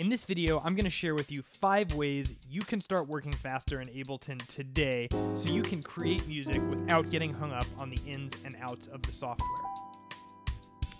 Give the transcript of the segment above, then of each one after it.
In this video, I'm going to share with you five ways you can start working faster in Ableton today so you can create music without getting hung up on the ins and outs of the software.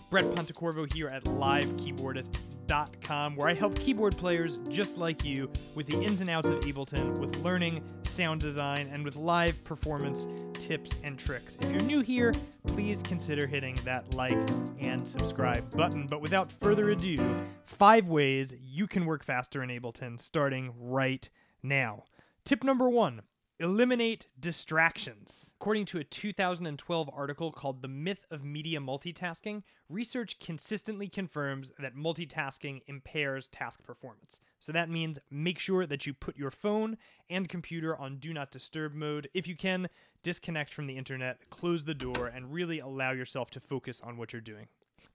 Brett Pontecorvo here at livekeyboardist.com, where I help keyboard players just like you with the ins and outs of Ableton, with learning, sound design, and with live performance tips and tricks. If you're new here, please consider hitting that like and subscribe button. But without further ado, five ways you can work faster in Ableton starting right now. Tip number one Eliminate distractions. According to a 2012 article called The Myth of Media Multitasking, research consistently confirms that multitasking impairs task performance. So that means make sure that you put your phone and computer on do not disturb mode. If you can, disconnect from the internet, close the door, and really allow yourself to focus on what you're doing.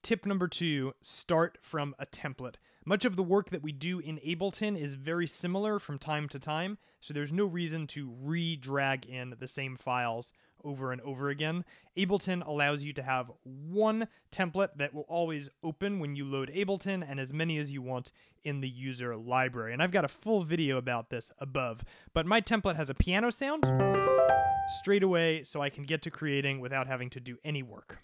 Tip number two start from a template. Much of the work that we do in Ableton is very similar from time to time, so there's no reason to re drag in the same files over and over again. Ableton allows you to have one template that will always open when you load Ableton and as many as you want in the user library. And I've got a full video about this above, but my template has a piano sound straight away so I can get to creating without having to do any work.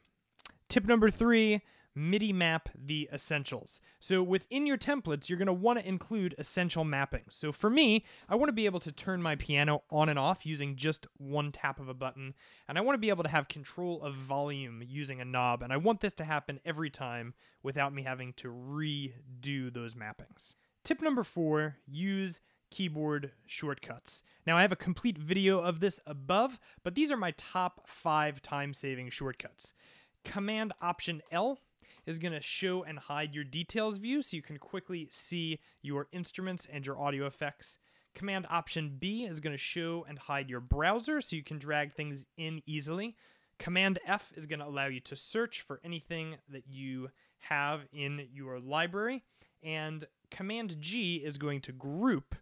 Tip number three MIDI map the essentials. So within your templates, you're going to want to include essential mappings. So for me, I want to be able to turn my piano on and off using just one tap of a button, and I want to be able to have control of volume using a knob, and I want this to happen every time without me having to redo those mappings. Tip number four, use keyboard shortcuts. Now I have a complete video of this above, but these are my top five time-saving shortcuts. Command Option L is going to show and hide your details view so you can quickly see your instruments and your audio effects. Command Option B is going to show and hide your browser so you can drag things in easily. Command F is going to allow you to search for anything that you have in your library. And Command G is going to group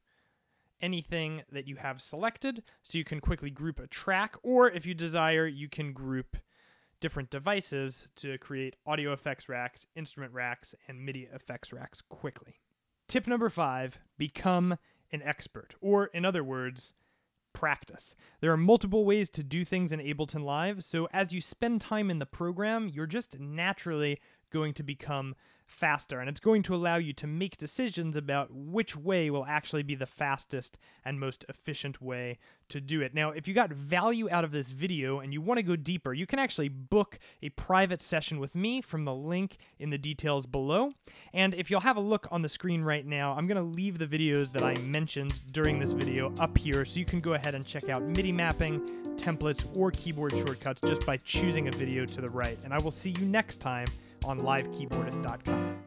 anything that you have selected so you can quickly group a track, or if you desire, you can group different devices to create audio effects racks, instrument racks, and MIDI effects racks quickly. Tip number five become an expert, or in other words, practice. There are multiple ways to do things in Ableton Live, so as you spend time in the program, you're just naturally going to become faster, and it's going to allow you to make decisions about which way will actually be the fastest and most efficient way to do it. Now, if you got value out of this video and you want to go deeper, you can actually book a private session with me from the link in the details below. And if you'll have a look on the screen right now, I'm going to leave the videos that I mentioned during this video up here so you can go ahead and check out MIDI mapping, templates, or keyboard shortcuts just by choosing a video to the right. And I will see you next time on livekeyboardist.com.